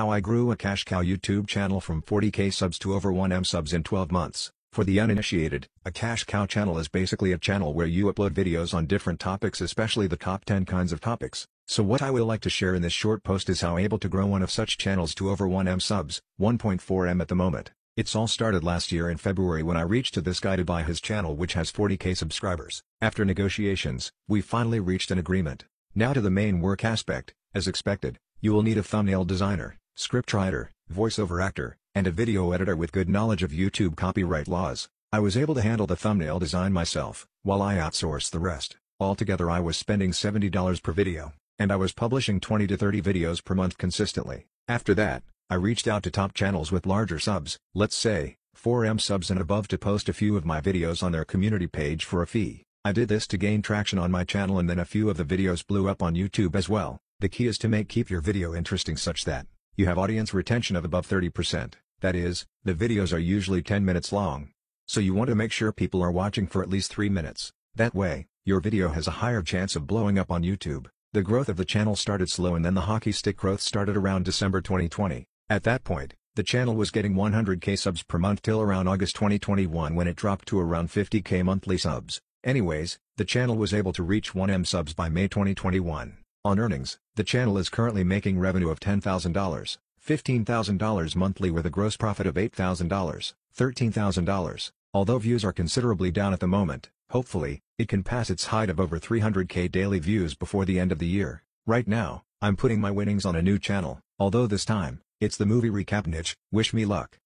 How I grew a cash cow YouTube channel from 40k subs to over 1m subs in 12 months. For the uninitiated, a cash cow channel is basically a channel where you upload videos on different topics especially the top 10 kinds of topics. So what I will like to share in this short post is how able to grow one of such channels to over 1m subs, 1.4m at the moment. It's all started last year in February when I reached to this guy to buy his channel which has 40k subscribers. After negotiations, we finally reached an agreement. Now to the main work aspect, as expected, you will need a thumbnail designer, scriptwriter, voiceover actor, and a video editor with good knowledge of YouTube copyright laws. I was able to handle the thumbnail design myself, while I outsourced the rest. Altogether I was spending $70 per video, and I was publishing 20 to 30 videos per month consistently. After that, I reached out to top channels with larger subs, let's say, 4M subs and above to post a few of my videos on their community page for a fee. I did this to gain traction on my channel and then a few of the videos blew up on YouTube as well. The key is to make keep your video interesting such that you have audience retention of above 30%, that is, the videos are usually 10 minutes long. So you want to make sure people are watching for at least 3 minutes, that way, your video has a higher chance of blowing up on YouTube. The growth of the channel started slow and then the hockey stick growth started around December 2020. At that point, the channel was getting 100k subs per month till around August 2021 when it dropped to around 50k monthly subs. Anyways, the channel was able to reach 1m subs by May 2021. On earnings, the channel is currently making revenue of $10,000, $15,000 monthly with a gross profit of $8,000, $13,000. Although views are considerably down at the moment, hopefully, it can pass its height of over 300k daily views before the end of the year. Right now, I'm putting my winnings on a new channel, although this time, it's the movie recap niche, wish me luck.